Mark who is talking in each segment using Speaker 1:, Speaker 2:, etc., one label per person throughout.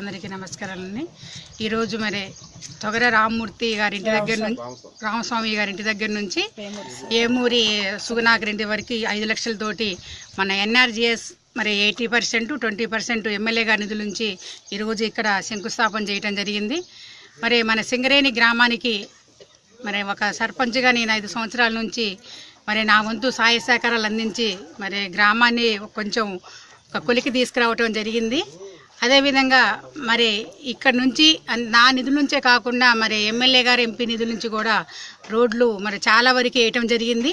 Speaker 1: అందరికీ నమస్కారాలండి. ఈరోజు మరి తొగర రామ్మూర్తి గారి ఇంటి దగ్గర నుంచి రామస్వామి. గారి ఇంటి దగ్గర నుంచి ఏమూరి. సుగుణాకర్ ఇంటి వరకు ఐదు లక్షలతోటి మన ఎన్ఆర్జిఎస్ మరి eighty percent twenty percent MLA గారి నిధుల నుంచి ఈరోజు ఇక్కడ శంకుస్థాపన చేయడం జరిగింది. మరి మన సింగరేణి గ్రామానికి మరి ఒక సర్పంచ్గా నేను ఐదు సంవత్సరాల నుంచి మరి నా వంతు సహాయ సహకారాలు అందించి మరి గ్రామాన్ని కొంచెం ఒక కొలికి తీసుకురావటం జరిగింది. అదేవిధంగా మరి ఇక్కడ నుంచి నా నిధుల నుంచే కాకుండా మరి ఎమ్మెల్యే గారు ఎంపీ నిధుల నుంచి కూడా రోడ్లు మరి చాలా వరకు వేయటం జరిగింది.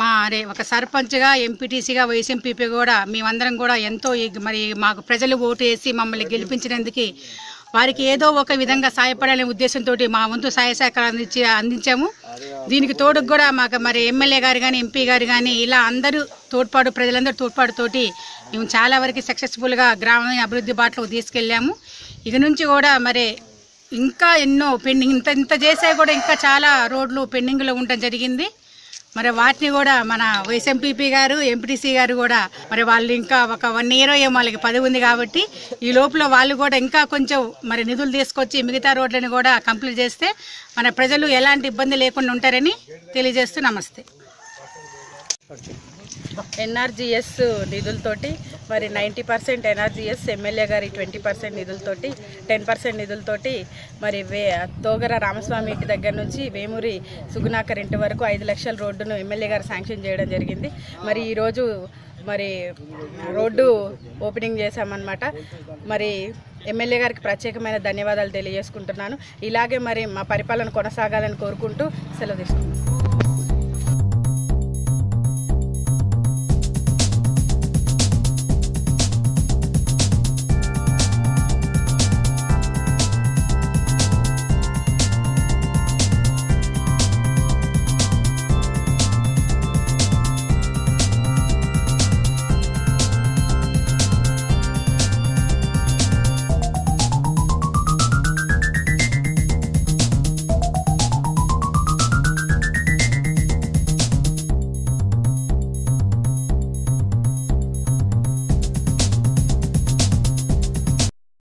Speaker 1: మా అరే ఒక సర్పంచ్గా ఎంపీటీసీగా వైఎస్ఎంపీపీ కూడా మేమందరం కూడా ఎంతో మరి మాకు ప్రజలు ఓటు వేసి మమ్మల్ని గెలిపించినందుకు వారికి ఏదో ఒక విధంగా సాయపడాలనే ఉద్దేశంతో మా వంతు సహాయ సహకారాలు అందించి అందించాము. దీనికి తోడు కూడా మాకు మరి ఎమ్మెల్యే గారు కానీ ఎంపీ గారు కానీ ఇలా అందరూ తోడ్పాటు ప్రజలందరూ తోడ్పాటుతోటి మేము చాలా వరకు సక్సెస్ఫుల్గా గ్రామం అభివృద్ధి బాటలో తీసుకెళ్ళాము. ఇక నుంచి కూడా మరి ఇంకా ఎన్నో పెండింగ్ ఇంత ఇంత చేసే కూడా ఇంకా చాలా రోడ్లు పెండింగ్లో ఉండటం జరిగింది. మరి వాటిని కూడా మన వైఎస్ఎంపీపీ గారు ఎంపీటీసీ గారు కూడా మరి వాళ్ళు ఇంకా ఒక వన్ ఇయర్ ఏమో వాళ్ళకి పదవి ఉంది కాబట్టి ఈ లోపల వాళ్ళు కూడా ఇంకా కొంచెం మరి నిధులు తీసుకొచ్చి మిగతా రోడ్లను కూడా కంప్లీట్ చేస్తే మన ప్రజలు ఎలాంటి ఇబ్బంది లేకుండా ఉంటారని తెలియజేస్తూ నమస్తే.
Speaker 2: ఎన్ఆర్జీఎస్ నిధులతోటి మరి నైంటీ పర్సెంట్ ఎన్ఆర్జీఎస్ ఎమ్మెల్యే గారి ట్వంటీ పర్సెంట్ నిధులతోటి టెన్ పర్సెంట్ నిధులతోటి మరి వే తోగర రామస్వామి ఇంటి దగ్గర నుంచి వేమూరి సుగుణాకర్ ఇంటి వరకు ఐదు లక్షల రోడ్డును ఎమ్మెల్యే గారు శాంక్షన్ చేయడం జరిగింది. మరి ఈరోజు మరి రోడ్డు ఓపెనింగ్ చేశామన్నమాట. మరి ఎమ్మెల్యే గారికి ప్రత్యేకమైన ధన్యవాదాలు తెలియజేసుకుంటున్నాను. ఇలాగే మరి మా పరిపాలన కొనసాగాలని కోరుకుంటూ సెలవు తీసుకుంటున్నాను.